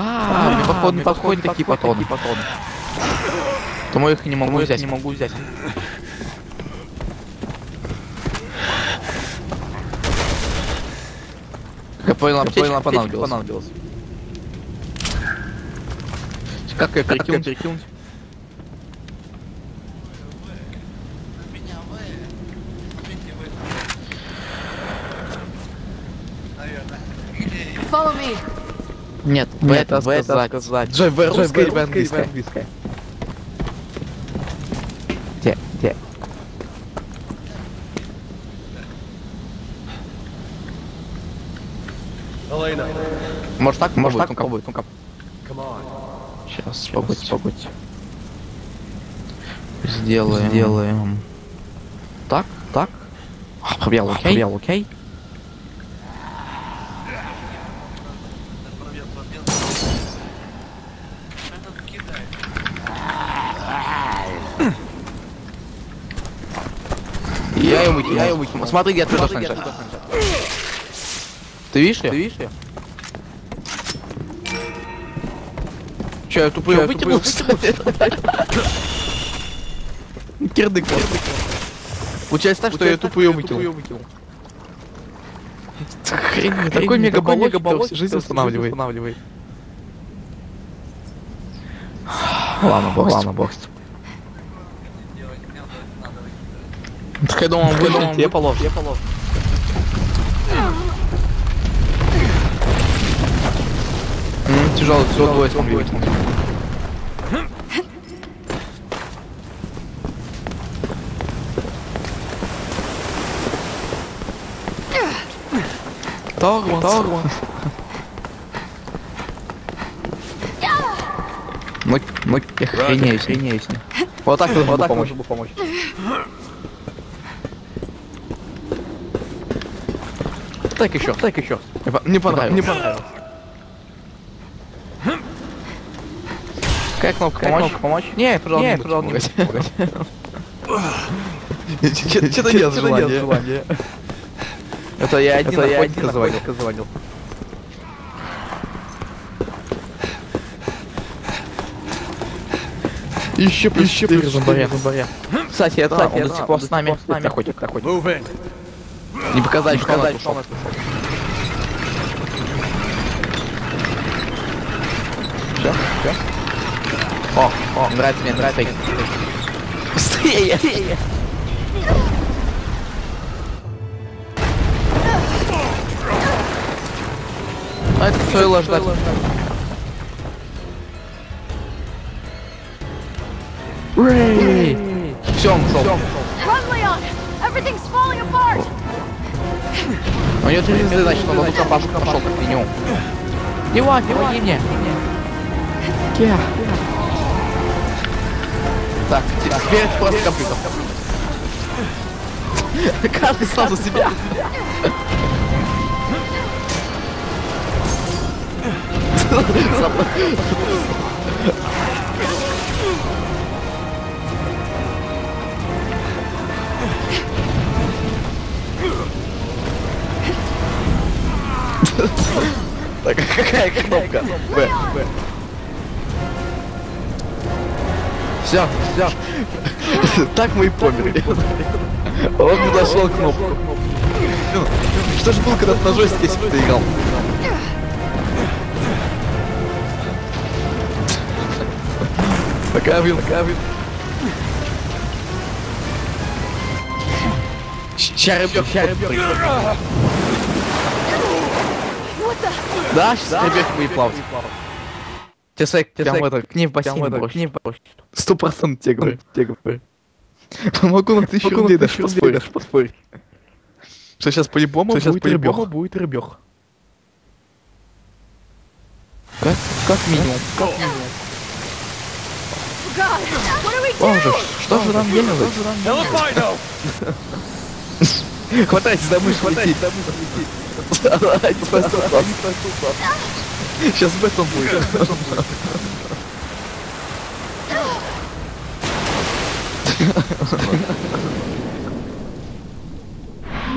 А, мне походу подходят такие патроны. Тому их не могу взять. Не могу взять. Как я понял, аптечка понадобилась. понадобилась. Как я перекинуть? перекинуть? Follow me. Нет, в это сказать. сказать. Джой, в русская или в английская? Где? Где? Может так? Может так? Ну-ка, ну-ка. Сейчас, погодь, погодь. Сделаем. Сделаем. Так, так. Пробел, окей? Пробел, окей? Я ее выкинул. Я ее выкинул. Смотри, где отсюда снайпер. Ты видишь ее? Ты видишь ее? Че, я тупо ее выкинул? Кирдык. Получается так, что я тупо ее выкинул. Хрень, такой мегаболок жизнь восстанавливает. Ладно, бог, ладно, бог. Так я думал, вы думал, я полов, я полов. Тяжело, все двое смогли вытянуть. Торванс. Торванс. Ну, ну, я хренеюсь, хренеюсь. Вот так вот так можно помочь. Так еще, так еще. Не понравилось. Не понравилось. Какая кнопка? Какая кнопка помочь? Не, пожалуйста, не, пожалуйста, не помогать. Что-то нет желания. Это я один я один звонил. звонил. Еще плюс 4 зомбаря. Кстати, это он до сих пор с нами. Охотник, охотник. Не показать, что он. Все, все. О, о, нравится мне, нравится. Быстрее! А это стоило ждать. Все, он ушел. Run, Leon! Everything's falling apart! У него три звезды, значит, он на компашку пошел как минимум. Диван, помоги мне. Так, теперь это просто компьютер. Каждый сам за себя. какая кнопка? Б, Б. Все, все. Так мы и померли. Он не нашел кнопку. Что же было, когда ты на джойстике если бы ты играл? Пока, блин, пока, блин. Ща рыбёк, ща рыбёк. Да, сейчас рыбёк будет плавать. Тебе прям это, к ней в бассейн к ней в бассейн. Сто процентов тебе говорю, тебе говорю. Могу на тысячу рублей даже поспорить. Что сейчас по-любому будет рыбёх. будет рыбёх. Как, как минимум, как минимум. Боже, что же нам делать? Хватайтесь за мышь, хватайтесь за мышь, Сейчас в этом будет.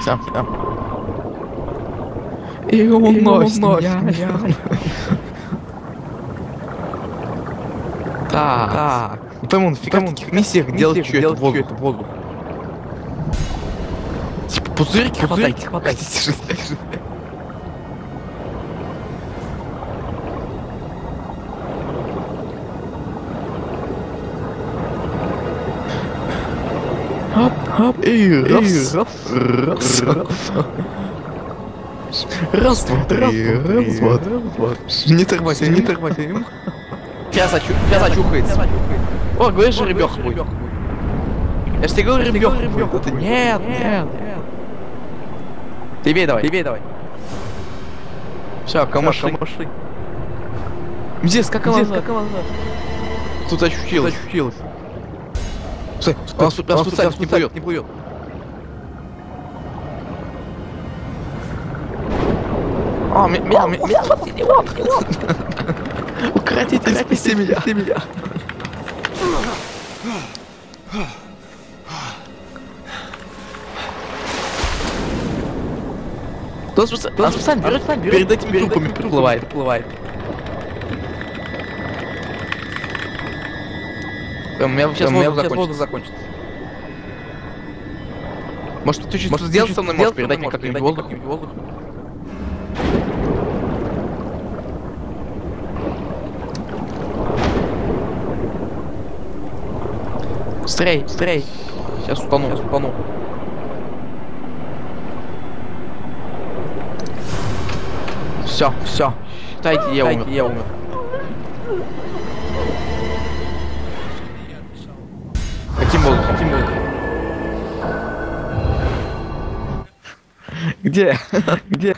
Все, все. И он носит меня. Так. Так. Пойму, нафига в таких миссиях делать что это воздух? Типа пузырьки хватайте, хватайте. Хоп, и раз, раз, раз, раз. Раз, два, три, раз, два, два. Не тормозим, не тормозим. Сейчас, очу... Сейчас очухается. О, говоришь же ребёха будет. Я же тебе говорю, будет. Это нет, нет. Тебе давай. Тебе давай. Все, камаши. камаши. Где скакала? Где скакала? Тут ощутилось. Тут ощутилось. Стой, у нас тут специально не плывет. Не плывет. А, меня, меня, меня спасите, вот. Укротитель, спаси меня. Спаси меня. Кто специально, специально берет, перед этими трупами приплывает. приплывает. У меня сейчас воздух закончится. Может, ты что-то сделать со мной можешь передать мне как-нибудь воздух? Стрей, стрей. Сейчас утону, сейчас утону. Все, все. Считайте, я умер. Я умер. Где? Где?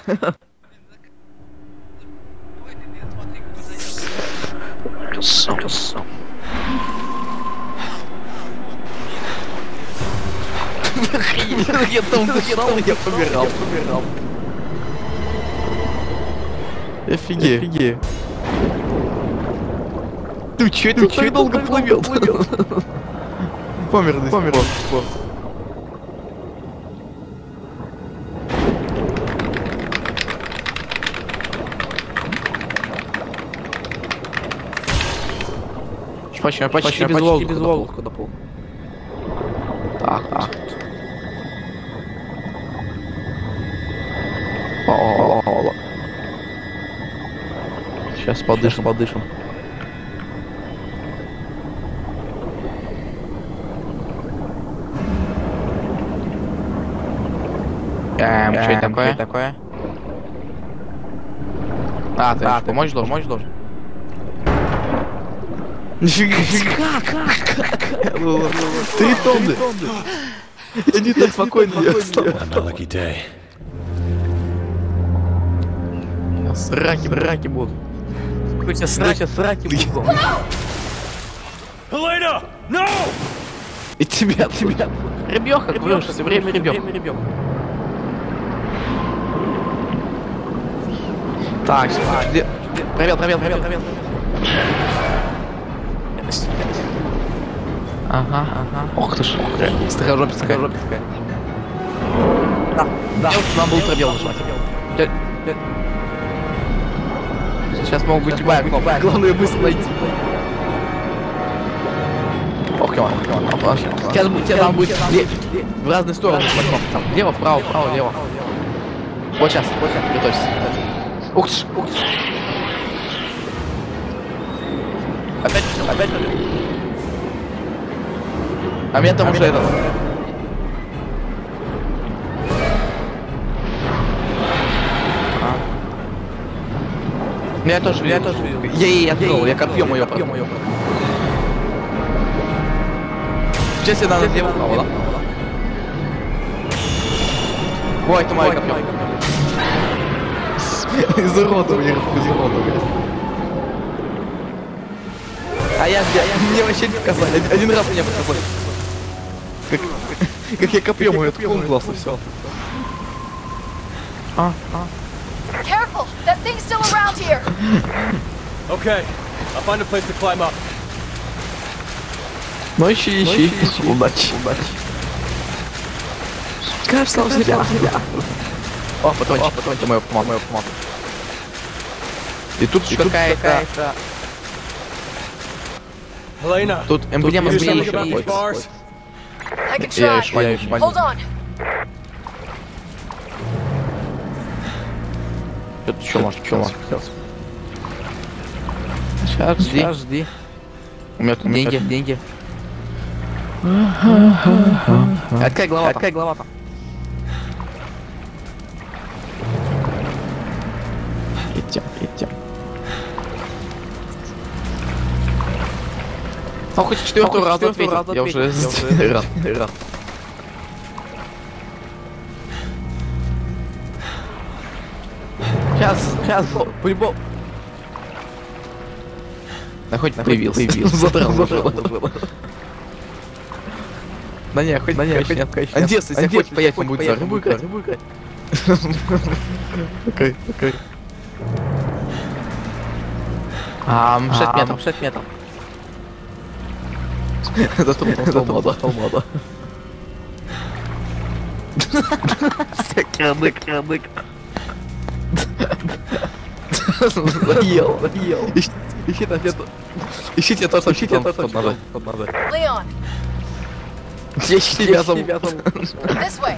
Я там дышал, я помирал, помирал. Офигеть. Офигеть. Ты чё это так долго плывет? Помер, помер. Почти, почти, почти без воздуха, без воздуха доплыл. Так, так. О, Сейчас подышим, подышим. Эм, что это такое? такое? А, ты а, помочь должен? Помочь должен? Нифига? Три тонны. Я не так спокойно ехал. Сраки, браки будут. Сейчас сраки, сраки будут. Helena! No! И тебя, тебя. Ребёха, говорю, все время ребёх. Так, где? Проверил, проверил, проверил, проверил. Ага, ага. Ох ты ж, строжопецкая. Строжопецкая. Да, да. Нам был пробел нажимать. Сейчас могут быть любая кнопка. Главное быстро найти. Ох, come on, come on. Сейчас, сейчас там будет в разные стороны. Там, лево, вправо, вправо, лево. Вот сейчас, вот сейчас, готовься. Ух ты, ух ты. Опять, опять, опять. А меня там а уже этот. Ну я тоже, я тоже. Я ей открыл, я копьем ее копьем ее. Сейчас я надо лево право, да? Ой, это моя копьем. Изуродовали, изуродовали. А я, я, мне вообще не показали, один раз меня показали. Как, как я копьем ее ткнул классно все. А, а. Careful! That thing's still around here! Okay, I'll find a place to climb up. Ну ищи, ищи. Удачи. Удачи. Кажется, он себя. О, патрончик, патрончик, мой автомат, мой автомат. И тут какая-то... еще bars? I can Yeah, try. sure, yeah, Hold on. Что-то еще может, что может. Сейчас, жди. Сейчас, жди. У меня тут деньги, деньги. Какая глава? Какая глава там? А хоть четвертый раз ответил. Я уже рад, рад. Сейчас, сейчас, по-любому. Да хоть появился. Появился. Задрал, задрал. Да не, хоть, да не, хоть, хоть, Андес, если хоть поехать, он будет за рыбу играть. Окей, окей. А, 6 метров, 6 метров. Затронул столбода, столбода. Кирдык, кирдык. Заел, заел. Ищите ответ. Ищите то, что ищите то, что надо. Leon, Ищите тебя зовут. this way.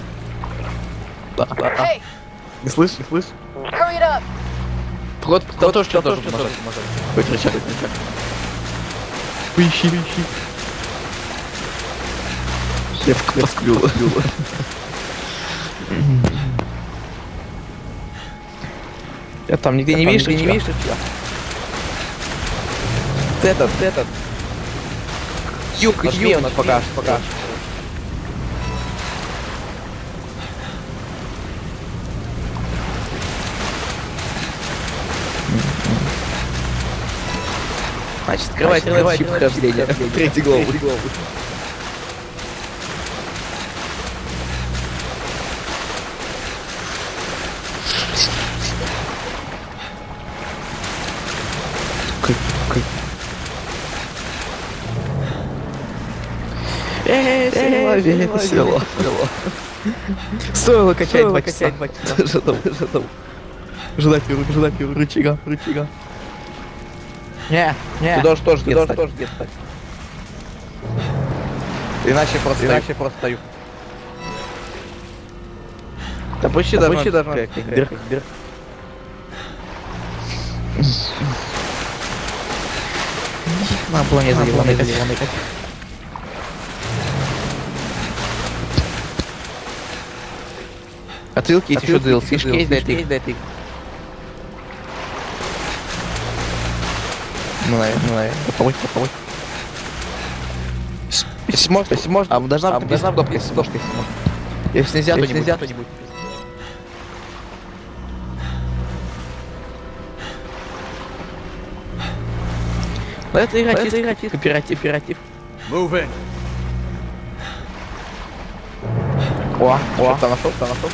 Да, да. Hey, Не слышишь, не слышишь? hurry it up. Вход, кто тоже что должен нажать. Выключай, выключай. Поищи, поищи. Шефка посклюла. Я там нигде не видишь, не видишь тебя. Ты этот, ты этот. Юг, юг, у нас пока, пока. Значит, открывай, открывай, чип хождения. Третий Эй, весело, весело. Стоило качать два часа. Ждать, ждать рычага, рычага. Не, не. Ты должен тоже где-то стать. тоже где-то стать. Иначе просто Иначе просто стою. Да почти даже почти даже. На было не заливанный, Отсылки есть еще DLC, фишки есть для этой. Ну, наверное, ну, наверное. Попробуй, попробуй. Если можно, если можно, а должна быть должна кнопка, если можно, если нельзя, то не нельзя, то не будет. Но это игра чисто игра кооператив, кооператив. Move in. О, о, что нашел, что нашел.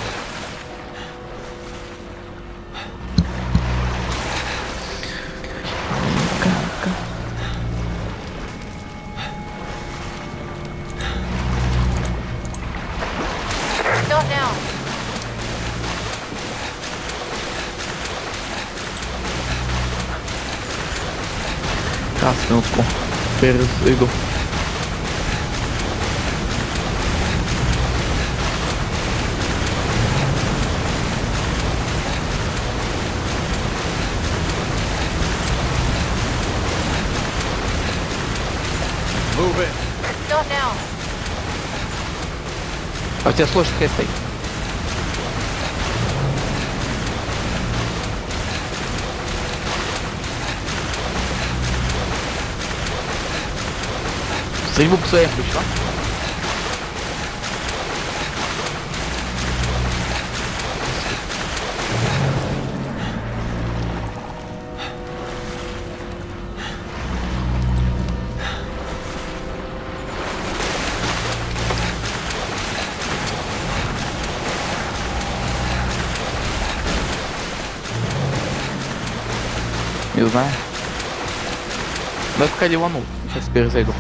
Минутку. Now. А у тебя сложный какая Стрельбу по своим включила. Не знаю. Ну, я пока ливанул. Сейчас перезайду.